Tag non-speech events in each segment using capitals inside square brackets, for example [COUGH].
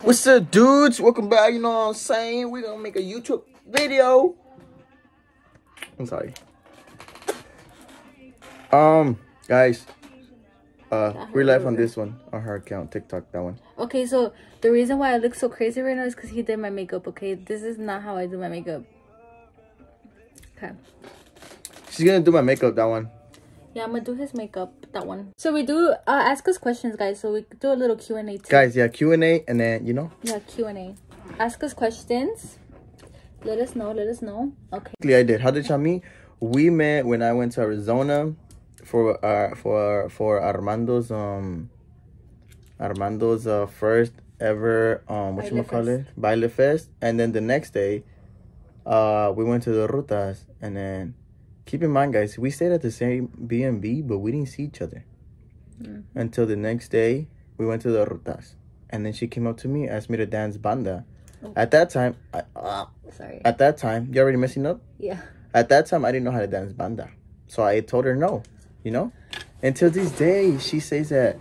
What's up, dudes? Welcome back. You know what I'm saying? We're gonna make a YouTube video. I'm sorry. Um, guys, uh, we're live on this one on her account, TikTok. That one. Okay, so the reason why I look so crazy right now is because he did my makeup. Okay, this is not how I do my makeup. Okay. She's gonna do my makeup. That one. Yeah, I'm gonna do his makeup. That one. So we do uh, ask us questions, guys. So we do a little Q and A. Guys, yeah, Q and A, and then you know. Yeah, Q and A. Ask us questions. Let us know. Let us know. Okay. I did. How did y'all meet? We met when I went to Arizona for uh for for Armando's um Armando's uh first ever um what you call it baile fest, and then the next day, uh we went to the rutas, and then keep in mind, guys, we stayed at the same B and B, but we didn't see each other until the next day. We went to the rutas, and then she came up to me, asked me to dance banda. At that time, I, uh, Sorry. at that time, you already messing up. Yeah. At that time, I didn't know how to dance banda. So I told her no, you know? Until this day, she says that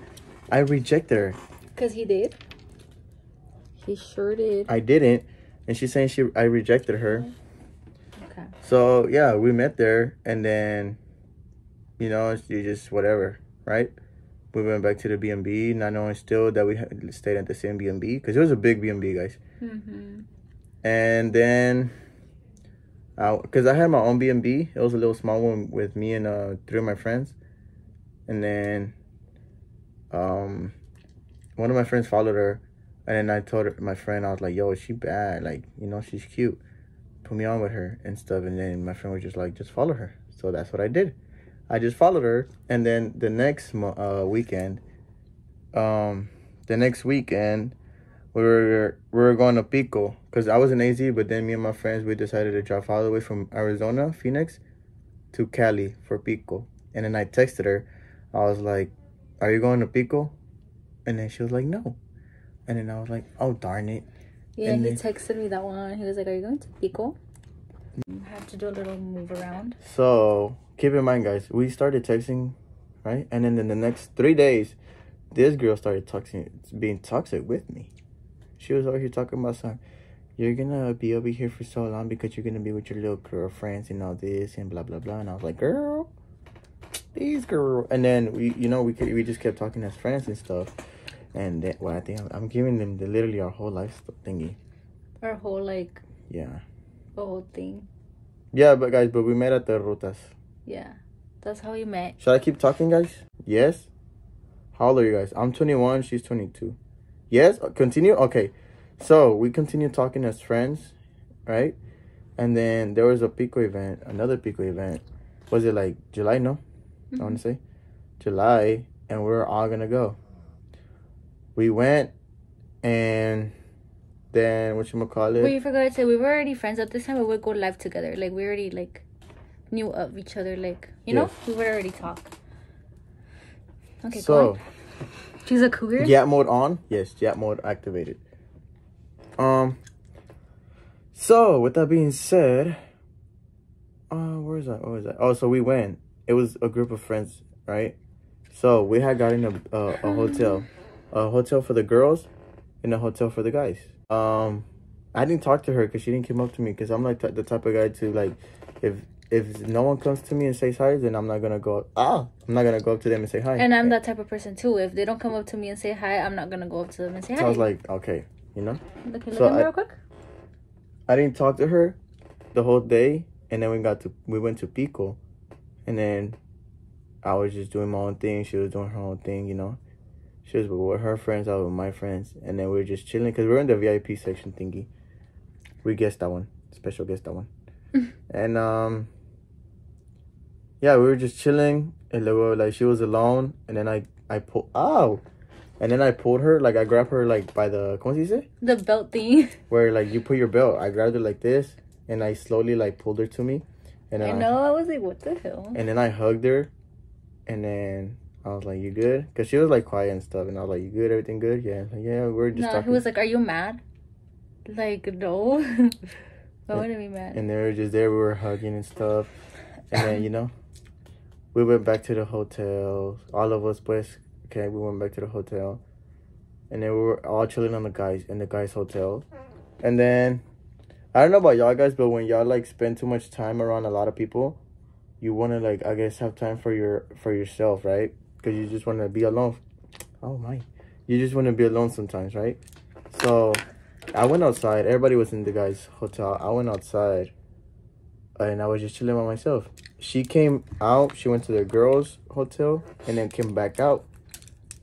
I rejected her. Cause he did. He sure did. I didn't. And she's saying she I rejected her. Okay. So yeah, we met there and then, you know, you just whatever, right? We went back to the B&B, not knowing still that we had stayed at the same B&B. Because it was a big B&B, guys. Mm-hmm. And then, I because I had my own B&B. It was a little small one with me and uh, three of my friends. And then, um, one of my friends followed her. And then I told her, my friend, I was like, yo, is she bad? Like, you know, she's cute. Put me on with her and stuff. And then my friend was just like, just follow her. So that's what I did. I just followed her. And then the next uh, weekend, um, the next weekend, we were we were going to Pico because I was in AZ, but then me and my friends we decided to drive all the way from Arizona, Phoenix, to Cali for Pico. And then I texted her, I was like, "Are you going to Pico?" And then she was like, "No." And then I was like, "Oh darn it!" Yeah, And he then- texted me that one. He was like, "Are you going to Pico?" I have to do a little move around. So keep in mind, guys, we started texting, right? And then in the next three days, this girl started toxic, being toxic with me. She was over here talking about some. You're gonna be over here for so long because you're gonna be with your little girlfriends and all this and blah blah blah. And I was like, girl, these girl. And then we, you know, we could, we just kept talking as friends and stuff. And then, well, I think I'm, I'm giving them the, literally our whole life thingy. Our whole like Yeah, the whole thing. yeah, but guys, but we met at the rutas. Yeah, that's how we met. Should I keep talking, guys? Yes. How old are you guys? I'm 21. She's 22. Yes. Uh, Continue. Okay. So we continue talking as friends, right? And then there was a Pico event, another Pico event. Was it like July? No, I want to say July, and we are all gonna go. We went, and then what you call it? Wait, you forgot to say we were already friends at this time. We would go live together. Like we already like knew of each other. Like you know, we would already talk. Okay, go so. on. She's a cougar. Yap mode on? Yes, Yap mode activated. Um. So with that being said, uh, where is that? Where was that? Oh, so we went. It was a group of friends, right? So we had gotten a a, a hotel, [SIGHS] [LAUGHS] a hotel for the girls, and a hotel for the guys. Um, I didn't talk to her because she didn't come up to me because I'm like the type of guy to like, if if no one comes to me and says hi, then I'm not gonna go. Ah, I'm not gonna go up to them and say hi. And I'm that type of person too. If they don't come up to me and say hi, I'm not gonna go up to them and say So hi. I was like, okay, you know. okay, look so at I- real quick. I didn't talk to her the whole day, and then we got to we went to Pico, and then I was just doing my own thing. She was doing her own thing, you know. She was with her friends, I was with my friends, and then we were just chilling because we are in the VIP section thingy. We guessed that one, special guest that one, [LAUGHS] and um, yeah, we were just chilling, and they were like she was alone, and then I I pulled ow, and then I pulled her like I grabbed her like by the ¿cómo se dice? The belt thing. [LAUGHS] where like you put your belt. I grabbed her like this, and I slowly like pulled her to me, and I, know. I was like, what the hell? and then I hugged her, and then I was like, "You good?" Because she was like quiet and stuff, and I was like, "You good? Everything good?" Yeah, like, yeah, we're just No, talking. he was like, "Are you mad?" Like, no. Why [LAUGHS] would I be mad? and they were just there. We were hugging and stuff, and then you know, we went back to the hotel. All of us, pues, okay, we went back to the hotel, and then we were all chilling on the guys in the guys hotel, and then I don't know about y'all guys, but when y'all like spend too much time around a lot of people, you want to like I guess have time for your for yourself, right? Because you just want to be alone. Oh my, you just want to be alone sometimes, right? So I went outside. Everybody was in the guys' hotel. I went outside, and I was just chilling by myself. She came out. She went to the girls' hotel, and then came back out.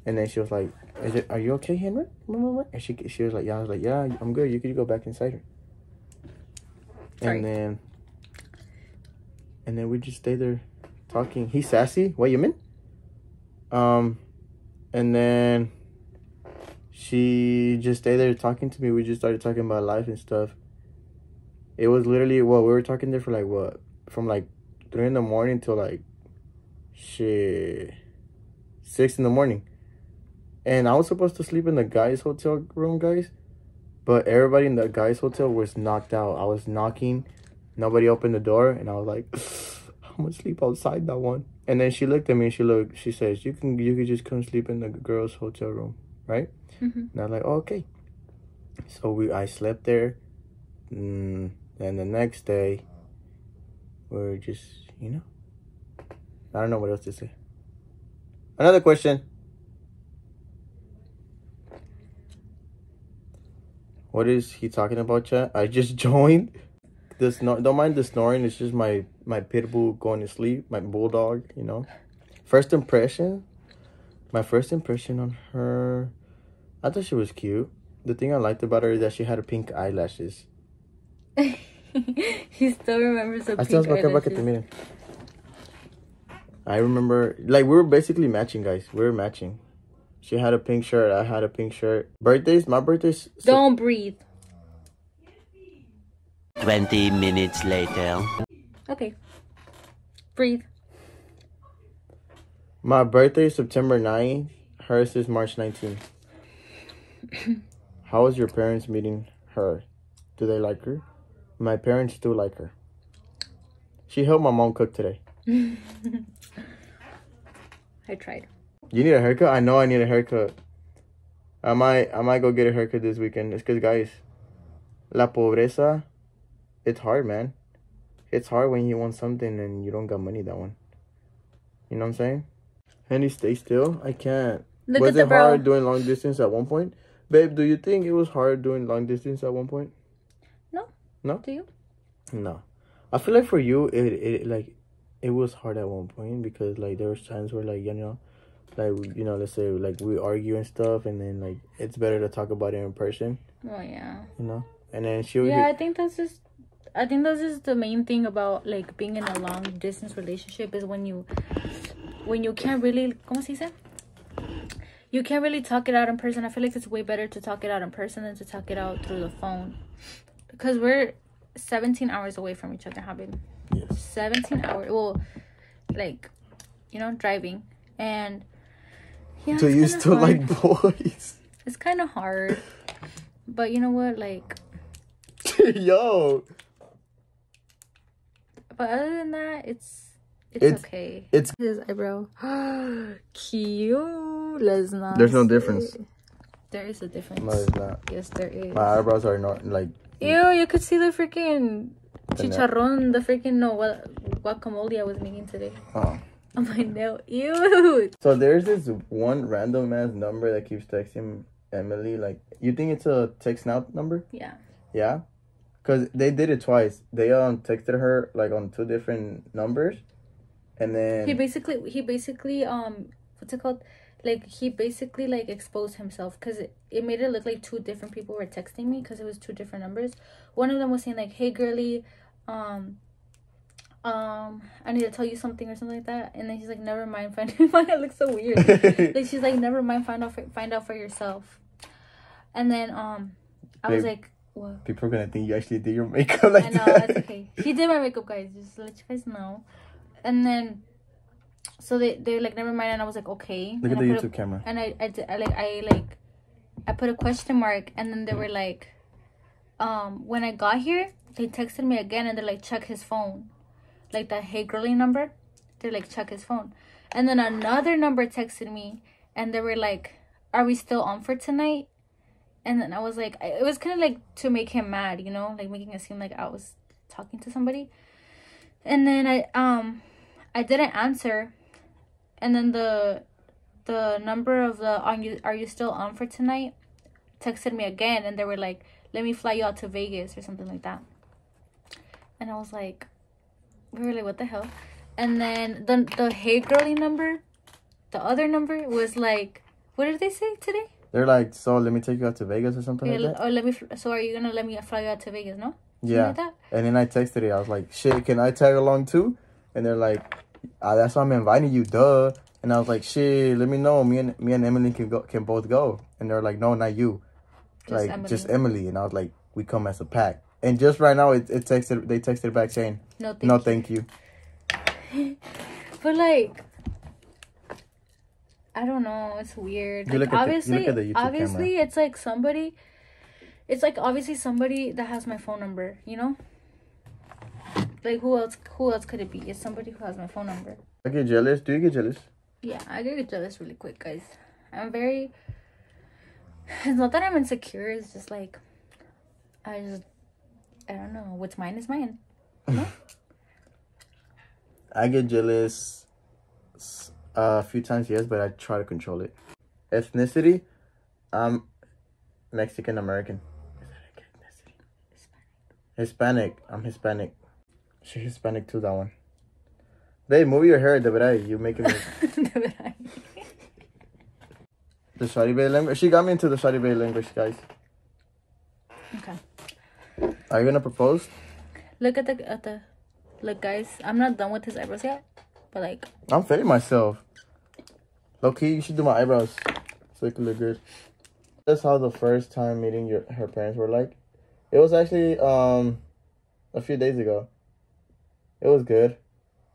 And then she was like, "Is it? Are you okay, Henry?" And she she was like, "Yeah." I was like, "Yeah, I'm good. You could go back inside her." Sorry. And then, and then we just stay there, talking. He's sassy. What you mean? Um, and then she just stayed there talking to me. We just started talking about life and stuff. It was literally what we were talking there for like what from like three in the morning till like shit six in the morning. And I was supposed to sleep in the guys' hotel room, guys. But everybody in the guys' hotel was knocked out. I was knocking, nobody opened the door, and I was like, [SIGHS] I'm gonna sleep outside that one. And then she looked at me and she looked, she says, You can you can just come sleep in the girls' hotel room, right? Mm-hmm. And I'm like, oh, okay. So we I slept there. Mm, and the next day we are just, you know. I don't know what else to say. Another question. What is he talking about, chat? I just [LAUGHS] joined. This no, don't mind the snoring. It's just my my pit bull going to sleep. My bulldog, you know. First impression. My first impression on her. I thought she was cute. The thing I liked about her is that she had pink eyelashes. [LAUGHS] he still remembers the I still pink back back at the eyelashes. I remember, like, we were basically matching, guys. We were matching. She had a pink shirt. I had a pink shirt. Birthdays, my birthday's. Don't breathe. 20 minutes later. Okay. Breathe. My birthday is September 9th. Hers is March 19th. [LAUGHS] How was your parents meeting her? Do they like her? My parents do like her. She helped my mom cook today. [LAUGHS] I tried. You need a haircut? I know I need a haircut. I might I might go get a haircut this weekend. It's cause guys, la pobreza, it's hard, man. It's hard when you want something and you don't got money that one. You know what I'm saying? Henny, stay still. I can't. Look was it hard doing long distance at one point? Babe, do you think it was hard doing long distance at one point? No. No? Do you? No. I feel like for you it, it like it was hard at one point because like there was times where like you know like you know let's say like we argue and stuff and then like it's better to talk about it in person Oh yeah. you know and then she would Yeah, I think that's just I think that's just the main thing about like being in a long distance relationship is when you when you can't really ¿cómo se dice? You can't really talk it out in person. I feel like it's way better to talk it out in person than to talk it out through the phone. Because we're 17 hours away from each other, having yes 17 hours. Well, like, you know, driving. And yeah, to used to hard. like boys It's kind of hard. But you know what? Like, [LAUGHS] yo But other than that, it's it's, It's- okay. it's His eyebrow, [GASPS] cute. Let's not. There's no say- difference. There is a difference. no it's not Yes, there is. my eyebrows are not like Ew, you could see the freaking The nail. chicharrón, the freaking no what guacamole I was making today oh on my nail. Ew. so there's this one random ass number that keeps texting emily like you think it's a text now number Yeah. Yeah, cause they did it twice. They um texted her like on two different numbers, and then He basically he basically um what's it called? Like he basically like exposed himself because it, it made it look like two different people were texting me because it was two different numbers. One of them was saying like, "Hey girly, um, um, I need to tell you something or something like that," and then he's like, "Never mind, [LAUGHS] find why it looks so weird." [LAUGHS] like she's like, "Never mind, find out for, find out for yourself," and then um, I was like, "What?" people are gonna think you actually did your makeup [LAUGHS] like I know that. it's okay. He did my makeup, guys. Just to let you guys know. And then, so they they're like, never mind. And I was like, okay. Look at and the I a- YouTube camera. and I, I, did- I like I like I put a question mark and then they were like um when I got here they texted me again and they're like check his phone like that hey girly number they're like check his phone and then another number texted me and they were like are we still on for tonight and then I was like, it was kind of like to make him mad, you know, like making it seem like I was talking to somebody. And then I um, I didn't answer, and then the the number of the are you are you still on for tonight? texted me again and they were like let me fly you out to vegas or something like that. And i was like like what the hell? And then the the hey girly number the other number was like what did they say today They're like, so let me take you out to Vegas or something yeah, like that. or let me so are you gonna let me fly you out to vegas no Yeah. like? And then I texted it. I was like, shit, can I tag along too? And they're like, ah, that's why I'm inviting you, duh. And I was like, shit, let me know. Me and me and Emily can go, can both go. And they're like, no, not you. Just like Emily. just Emily. And I was like, we come as a pack. And just right now, it, it texted. They texted back saying, no thank no, you. thank you. [LAUGHS] But like, I don't know. It's weird. You Like look at the- obviously, the obviously, it's like somebody. It's like obviously somebody that has my phone number. You know. Like who else? Who else could it be? It's somebody who has my phone number. I get jealous. Do you get jealous? Yeah, I get jealous really quick, guys. I'm very. It's [SIGHS] not that I'm insecure. It's just like, I just, I don't know. What's mine is mine. [LAUGHS] I get jealous a few times, yes, but I try to control it. Ethnicity, I'm Mexican American. Is that a ethnicity? Hispanic. I'm Hispanic. She Hispanic too, that one. Babe, move your hair, de verdad. You making me. [LAUGHS] the Saudi Bay language. She got me into the Saudi Bay language, guys. okay. Are you gonna propose? Look at the at the, look, guys. I'm not done with his eyebrows yet, but like, I'm fitting myself. Low key, you should do my eyebrows so it can look good. That's how the first time meeting your her parents were like. It was actually um a few days ago. It was good.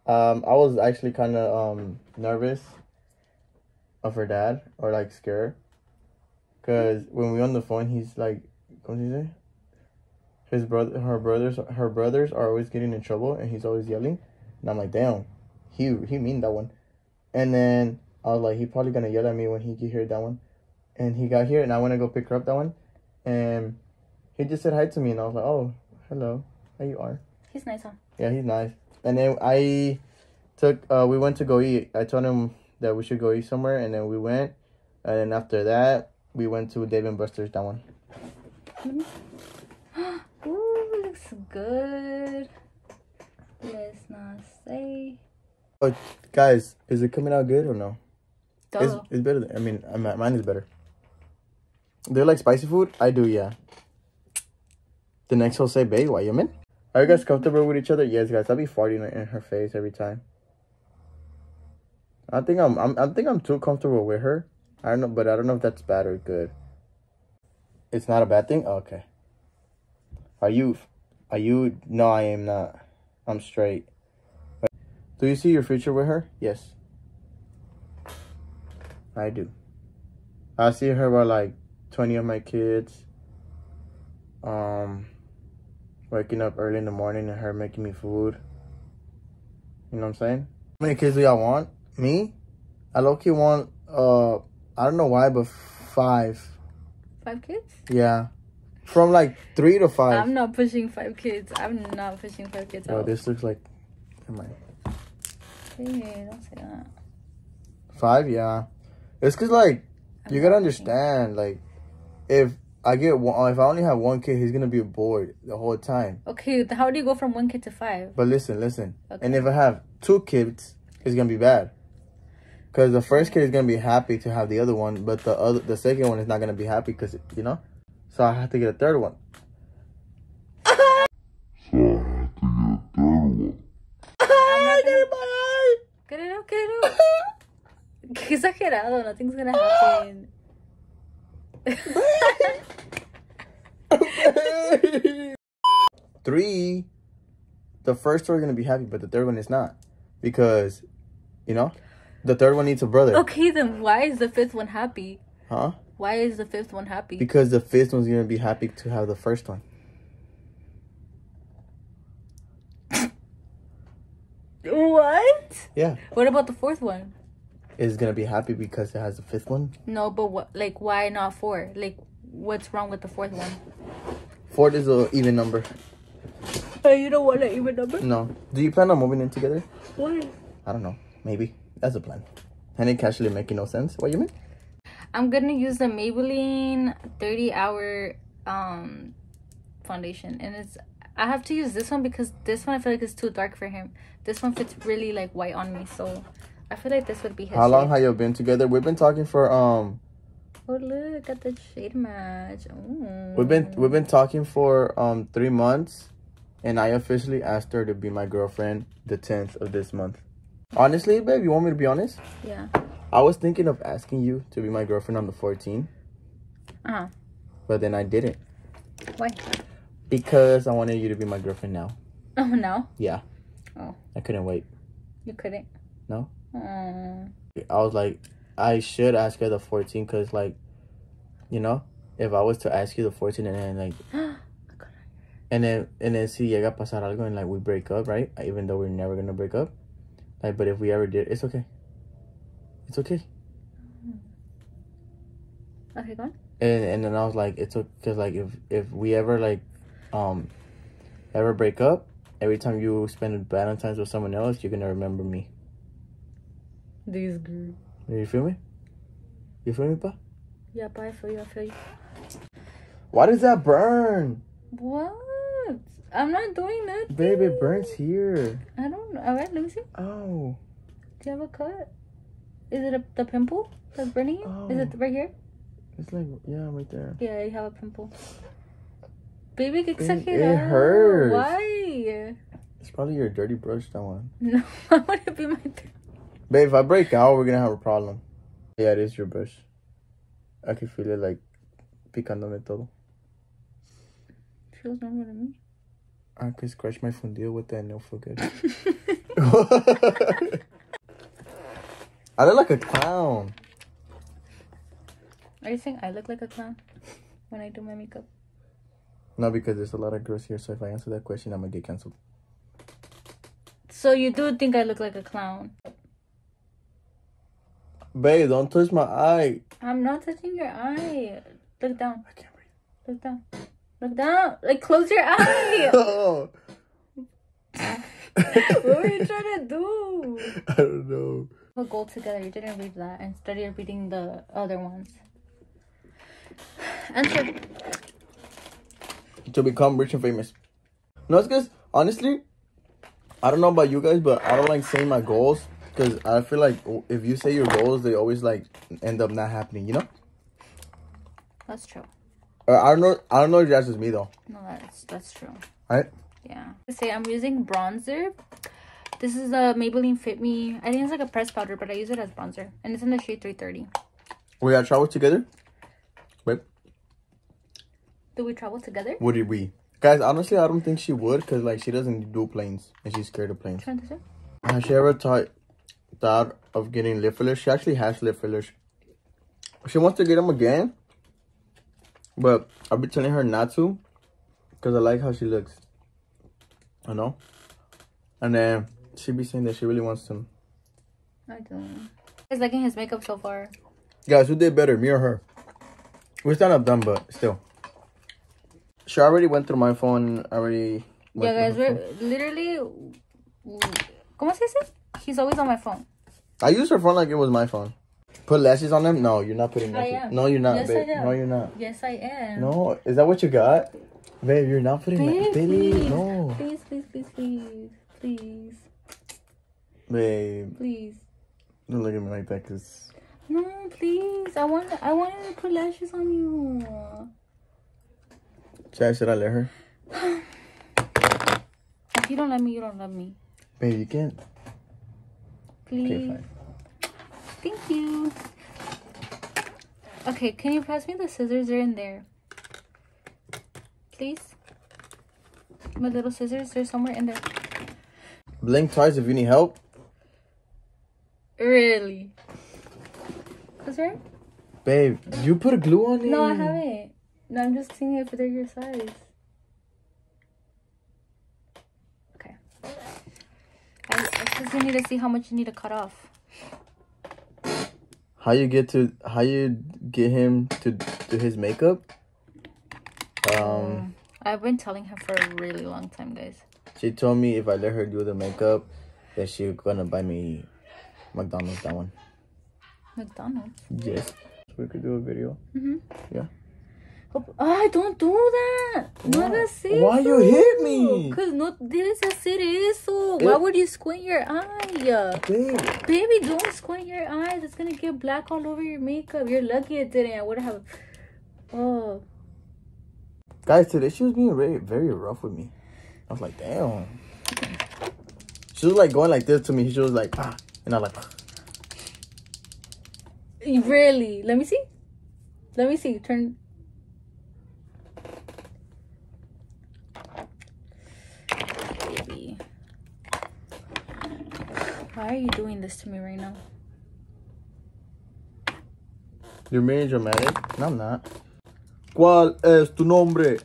Um, I was actually kind of um nervous of her dad or like scared, cause when we on the phone, he's like, what did he say? His brother, her brothers, her brothers are always getting in trouble, and he's always yelling. And I'm like, damn, he he mean that one. And then I was like, he probably gonna yell at me when he get here that one. And he got here, and I went to go pick her up that one, and he just said hi to me, and I was like, oh, hello, how you are? he's nice, huh? Yeah, he's nice. And then I took, uh, we went to go eat. I told him that we should go eat somewhere, and then we went. And then after that, we went to Dave and Buster's. That one. [GASPS] Ooh, looks good. Let's not say. Oh, guys, is it coming out good or no? It's, it's better. Than, I mean, mine is better. Do you like spicy food? I do, yeah. The next Jose Bay, why you mean? Are you guys comfortable with each other? Yes, guys. I'll be farting in her face every time. I think I'm, I'm, I think I'm too comfortable with her. I don't know, but I don't know if that's bad or good. It's not a bad thing. Okay. Are you, are you? No, I am not. I'm straight. Do you see your future with her? Yes. I do. I see her with like 20 of my kids. Um, waking up early in the morning and her making me food. You know what I'm saying? How many kids do y'all want? Me? I low key want, uh, I don't know why, but five. Five kids? Yeah. From like three to 5 I'm not pushing five kids. I'm not pushing five kids Oh, this looks like, am I? Hey, don't say that. Five, yeah. It's cause like I'm you gotta understand, like if I get one, if I only have one kid, he's gonna be bored the whole time. Okay, how do you go from one kid to five? But listen, listen, Okay. and if I have two kids, it's gonna be bad. Cause the first kid is gonna be happy to have the other one, but the other, the second one is not gonna be happy because you know. So I have to get a third one. Get it out, get it out. Qué exagerado, nothing's gonna happen. Three, the first two are gonna be happy, but the third one is not, because, you know, the third one needs a brother, okay, then why is the fifth one happy? huh? Why is the fifth one happy? Because the fifth one's gonna be happy to have the first one. What? Yeah, What about the fourth one? is gonna be happy because it has the fifth one. No, but what? Like, why not four? Like, what's wrong with the fourth one. Fourth is an even number. But you don't want an even number? No. Do you plan on moving in together? Why? I don't know. Maybe. That's a plan. And it actually making no sense. What you mean? I'm gonna use the Maybelline 30 hour um foundation and it's I have to use this one because this one I feel like is too dark for him. This one fits really like white on me, so I feel like this would be his. How long have you been together? We've been talking for um Oh look at the shade match. Ooh. we've been we've been talking for um three months and I officially asked her to be my girlfriend the tenth of this month. Honestly, babe, you want me to be honest? Yeah. I was thinking of asking you to be my girlfriend on the 14th, Uh-huh. but then I didn't. Why? Because I wanted you to be my girlfriend now. [LAUGHS] Oh no. Yeah. Oh. I couldn't wait. You couldn't. No? Oh. I was like, I should ask her the 14 because, like, you know, if I was to ask you the 14 and then, like, [GASPS] and then, and then si llega a pasar algo and, like, we break up, right? Even though we're never gonna break up. Like, but if we ever did, it's okay. It's okay. Mm. Okay, go on. And, and then I was like, it's okay. Because, like, if, if we ever, like, um, ever break up, every time you spend Valentine's with someone else, you're gonna remember me. These girls. You feel me? You feel me, pa? Yeah, but I feel you. I feel you. Why does that burn? What? I'm not doing that. Babe, it burns here. I don't know. Alright, let me see. Oh. Do you have a cut? Is it a, the pimple that's burning you? Is it Oh. right here? It's like, yeah, right there. Yeah, you have a pimple. Baby, Babe, excited. it hurts. Why? It's probably your dirty brush, that one. [LAUGHS] No, I want to be my. Babe, if I break out, we're gonna have a problem. Yeah, it is your brush. I can feel it like picándome todo. Feels normal to me. I could scratch my fundido with that and it'll feel good. I look like a clown. Are you saying I look like a clown when I do my makeup? No, because there's a lot of girls here, so if I answer that question, I'm gonna get canceled. So you do think I look like a clown? Babe, don't touch my eye. I'm not touching your eye. Look down. I can't breathe. Look down. Look down. Like close your eye. Oh, [LAUGHS] what were you trying to do? [LAUGHS] I don't know. A goal together. You didn't read that and started reading the other ones. Answer. To become rich and famous. No, it's because honestly, I don't know about you guys, but I don't like saying my goals because I feel like if you say your goals, they always like end up not happening. You know? That's true. Or I don't know. I don't know if that's just me though. No, that's that's true. Right? Yeah. Say I'm using bronzer. This is a Maybelline Fit Me. I think it's like a pressed powder, but I use it as bronzer, and it's in the shade 330. We gotta travel together. Wait, Do we travel together? would it be? Guys, honestly, I don't think she would because like she doesn't do planes and she's scared of planes. Trying to say? Has she ever thought thought of getting lip fillers? She actually has lip fillers. She wants to get them again, but I've been telling her not to because I like how she looks. I know, and then she be saying that she really wants them. I don't. He's liking his makeup so far. Guys, who did better, me or her? We're still not done, but still. She already went through my phone. Already. Yeah, guys, we're literally. ¿Cómo se dice? He's always on my phone. I use her phone like it was my phone. Put lashes on them? No, you're not putting I lashes. am. No, you're not, Yes, babe. I am. No, you're not. Yes, I am. No, is that what you got? Babe, you're not putting Babe. Baby, please. no. Please, please, please, please, please, Babe, please. don't look at me like that, cause No, please. I want. I wanted to put lashes on you. Should I, should I let her? [SIGHS] If you don't love me, you don't love me. Babe, you can't. Please. Okay, fine. Thank you. Okay, can you pass me the scissors? They're in there. Please. My little scissors, they're somewhere in there. Blink twice if you need help. Really? Is there? Babe, you put a glue on it. No, I haven't. No, I'm just seeing if they're your size. Okay. I, I just need to see how much you need to cut off. How you get to? How you get him to do his makeup? Um, I've been telling him for a really long time, guys. she told me if I let her do the makeup, that she gonna buy me McDonald's. That one. McDonald's. Yes. We could do a video. Oh, ay, don't do that. No Why? hagas eso. Why you hit me? Cause no debes hacer eso. Why Eh. would you squint your eye? Babe. Baby, don't squint your eyes. It's gonna get black all over your makeup. You're lucky it didn't. I would have. Oh, Guys, today she was being very, very rough with me. I was like, damn. She was like going like this to me. She was like, ah, and I was like, really? Let me see. Let me see. Turn. Are you doing this to me right now? You're being dramatic. No, I'm not. ¿Cuál es tu nombre?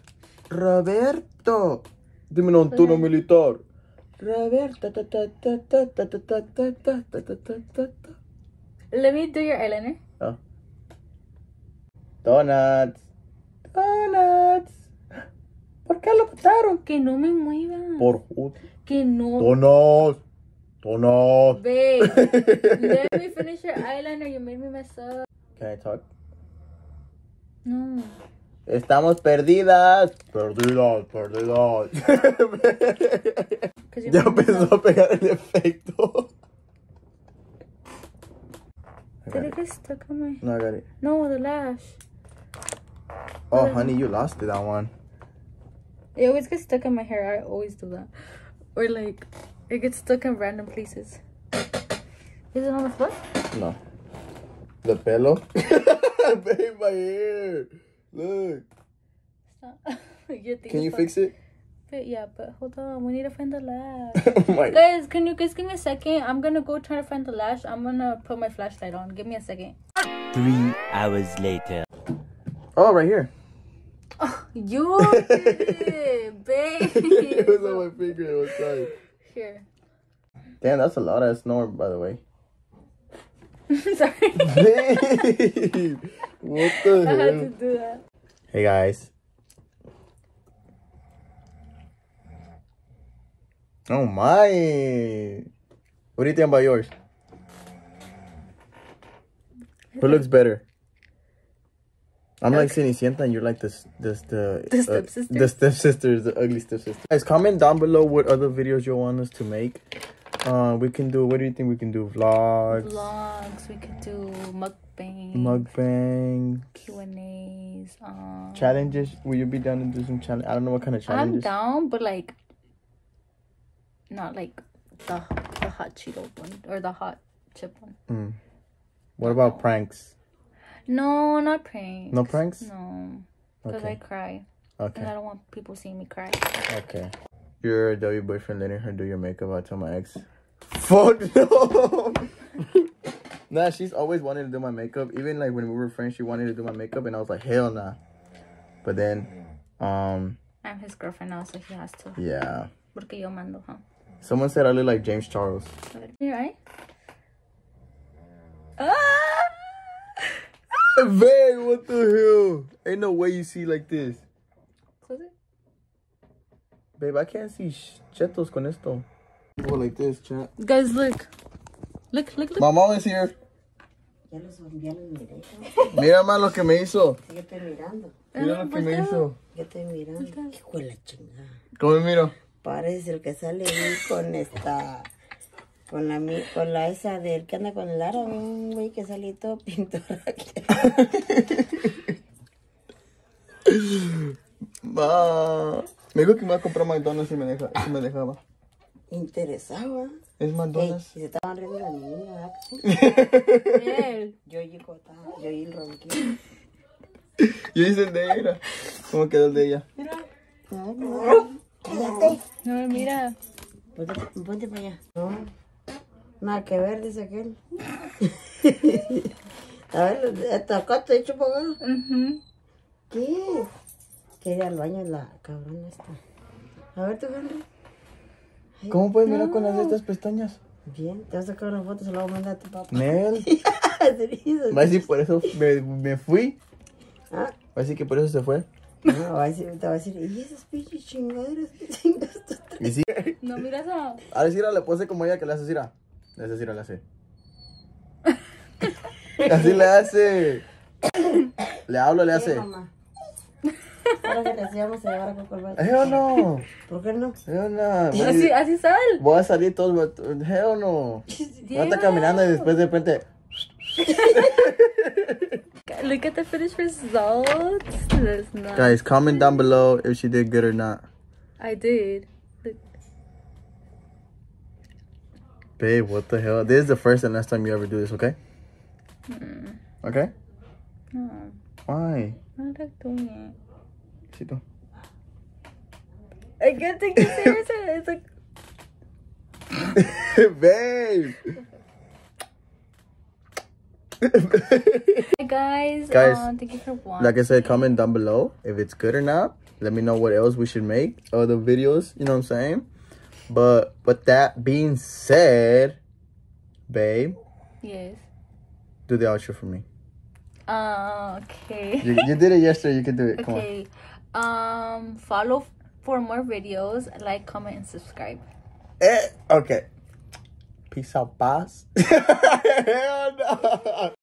Roberto. Dime un tono militar. Roberto. Let me do your eyeliner. Oh. Donuts. Donuts. ¿Por qué lo mataron? Que no me muevan. Por Que no. Donuts. Oh, Donuts. Babe, [LAUGHS] let me finish your eyeliner. You made me mess up. Can I talk? No. Estamos perdidas. Perdidas, perdidas. [LAUGHS] Cause you ya made me empezó mess a pegar el efecto. I Did it it. get stuck on my? No, I got it. No, the lash. Oh, honey, you lost it, that one. It always gets stuck in my hair. I always do that. Or like, it gets stuck in random places. Is it on the floor? No. The pelo? [LAUGHS] Babe, my hair. Look. Stop. [LAUGHS] you think Can you fix it? it? Yeah, but hold on. We need to find the lash. [LAUGHS] oh my. guys, can you guys give me a second? I'm gonna go try to find the lash. I'm gonna put my flashlight on. Give me a second. Three hours later. Oh, right here. Oh, You did it, babe. it was on my finger. It was sorry. Here. Damn, that's a lot of snore, by the way. [LAUGHS] Sorry. [LAUGHS] What the I had to do that. Hey guys. Oh my. What do you think about yours? Who looks better? I'm like Cenicienta and you're like this this the The uh, stepsister? the stepsisters, the ugly stepsister. Guys, comment down below what other videos you want us to make. Uh, we can do. What do you think we can do? Vlogs, Vlogs. We could do mukbang. mukbang, Q and A's. Um, challenges. Will you be down to do some challenge? I don't know what kind of challenges. I'm down, but like, not like the the hot Cheeto one or the hot chip one. Mm. What about pranks? No, not pranks. No pranks? No, because I Okay. cry, and Okay. I don't want people seeing me cry. Okay. Your W boyfriend letting her do your makeup. I tell my ex. Fuck [LAUGHS] no. nah, she's always wanted to do my makeup. Even like when we were friends, she wanted to do my makeup, and I was like, hell nah. But then, um, I'm his girlfriend now, so he has to. yeah. Porque yo mando, huh? Someone said I look like James Charles. Your eye? Ah! Babe, what the hell? Ain't no way you see like this. Close it. Babe, I can't see sh- chetos con esto. Go like this, chat. Guys, look. Look, look, look. My mom is here. Mira más lo que me hizo. Yo estoy mirando. Mira lo que me hizo. Yo estoy mirando. Hijo de la chingada. ¿Cómo me miro? Parece el que sale ahí con esta. Con la, con la esa del que anda con el aro, un güey que sale todo [LAUGHS] pintor. Va. Me dijo que me iba a comprar McDonald's si me, deja, si me dejaba. Interesaba. Es Ey, McDonald's. y se estaban riendo la niña, ¿verdad. [LAUGHS] Yo como estaba, yo oí el ronquido. Yo hice el de ella. ¿Cómo quedó el de ella? Mira. No. Cállate. No, mira. Ponte, ponte para allá. No. Nada que ver, dice aquel. [LAUGHS] A ver, hasta acá te he hecho pagar. Mhm. ¿Qué? Que ir al baño la cabrona esta. A ver, tú, Henry. ¿Cómo puedes mirar con las de estas pestañas? Bien, te vas a sacar una foto, se la voy a mandar a tu papá. Nel. [LAUGHS] Va a decir por eso me, me fui. Ah, Va a decir que por eso se fue. No, va a decir, te va a decir, ¿y esas pinches chingaderas que [LAUGHS] chingas tú traes?" Y sí, No miras a. a decir, le puse como ella que le hace así, Le hace así, le hace. Así le hace. Le hablo, le hace. mamá. Ahora que te vamos a llevar a Coco al baño. Hell no. ¿Por qué no? Hell no. Voy, Así, así sal. voy a salir todos. Hell no. Voy a estar caminando y después de repente. [LAUGHS] Look at the finished results. Not. Guys, comment down below if she did good or not. I did. Babe, what the hell? This is the first and last time you ever do this, okay? Okay? No, Why? I don't like doing it. I can't take it seriously. [LAUGHS] It's like. Babe! Hi guys. [LAUGHS] Guys, um, thank you for watching. like I said, comment down below if it's good or not. Let me know what else we should make other videos. You know what I'm saying? But with that being said, babe, Yes. do the outro for me. Uh, okay. You, you did it yesterday. You can do it. Come on. Okay. Um, follow for more videos. Like, comment, and subscribe. Eh, okay. Peace out, boss. [LAUGHS] Hell no.